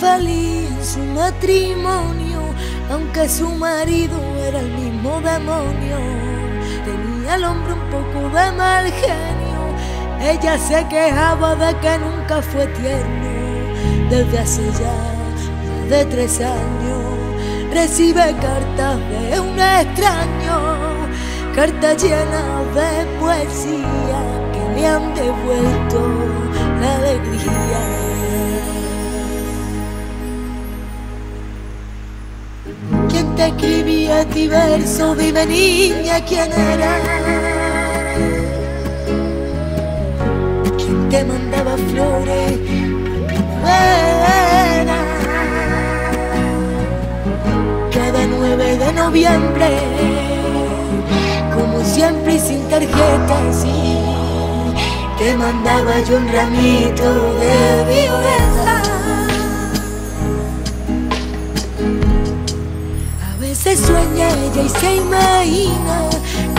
feliz en su matrimonio, aunque su marido era el mismo demonio. Tenía al hombre un poco de mal genio, ella se quejaba de que nunca fue tierno. Desde hace ya más de tres años recibe cartas de un extraño, cartas llenas de poesía que le han devuelto ¿Quién te escribía ti verso? Dime niña, ¿quién era? ¿Quién te mandaba flores? Primavera. Cada 9 de noviembre, como siempre y sin tarjeta, sí, te mandaba yo un ramito de violeta. Veces sueña ella y se imagina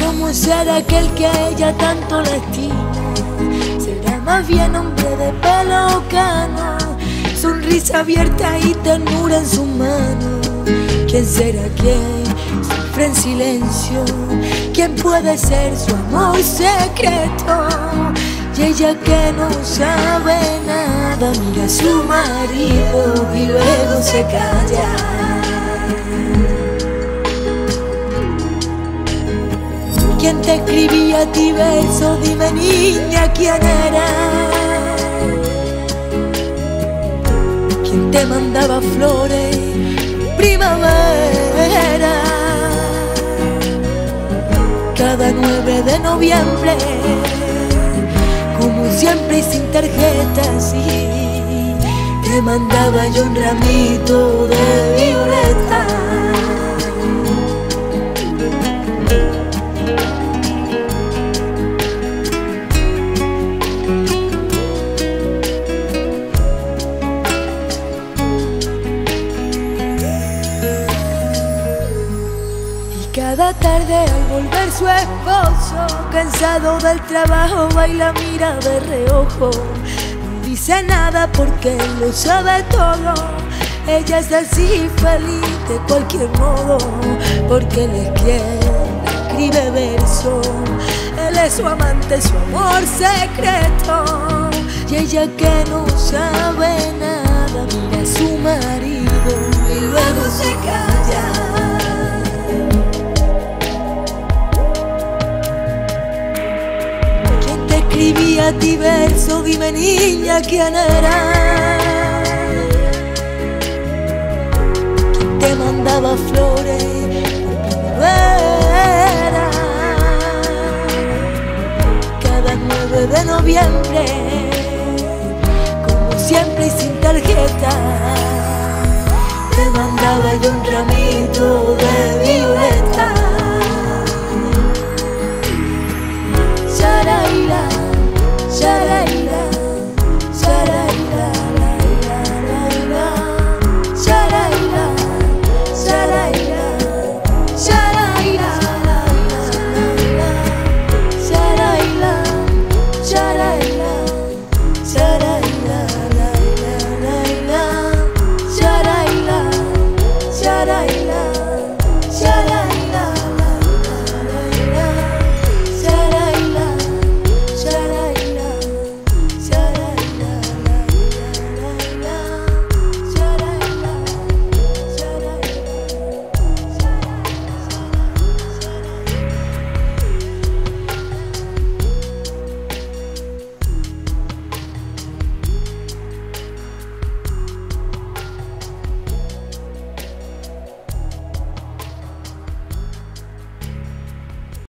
cómo será aquel que a ella tanto la estima. Será más bien hombre de pelo cano, sonrisa abierta y ternura en su mano. ¿Quién será quien sufre en silencio? ¿Quién puede ser su amor secreto? Y ella que no sabe nada mira a su marido y luego se calla. ¿Quién te escribía a ti verso? Dime niña, ¿quién era? ¿Quién te mandaba flores? Primavera. Cada 9 de noviembre, como siempre y sin tarjeta, sí, te mandaba yo un ramito de violeta. Tarde al volver su esposo, cansado del trabajo, va y la mira de reojo. No dice nada porque él lo sabe todo. Ella es así feliz de cualquier modo, porque él es quien escribe verso. Él es su amante, su amor secreto. Y ella que no sabe nada, mira a su marido y luego se calla. A ti verso? Dime niña, ¿quién era? ¿Quién te mandaba flores por primavera? Cada 9 de noviembre, como siempre y sin tarjeta, te mandaba yo un ramito de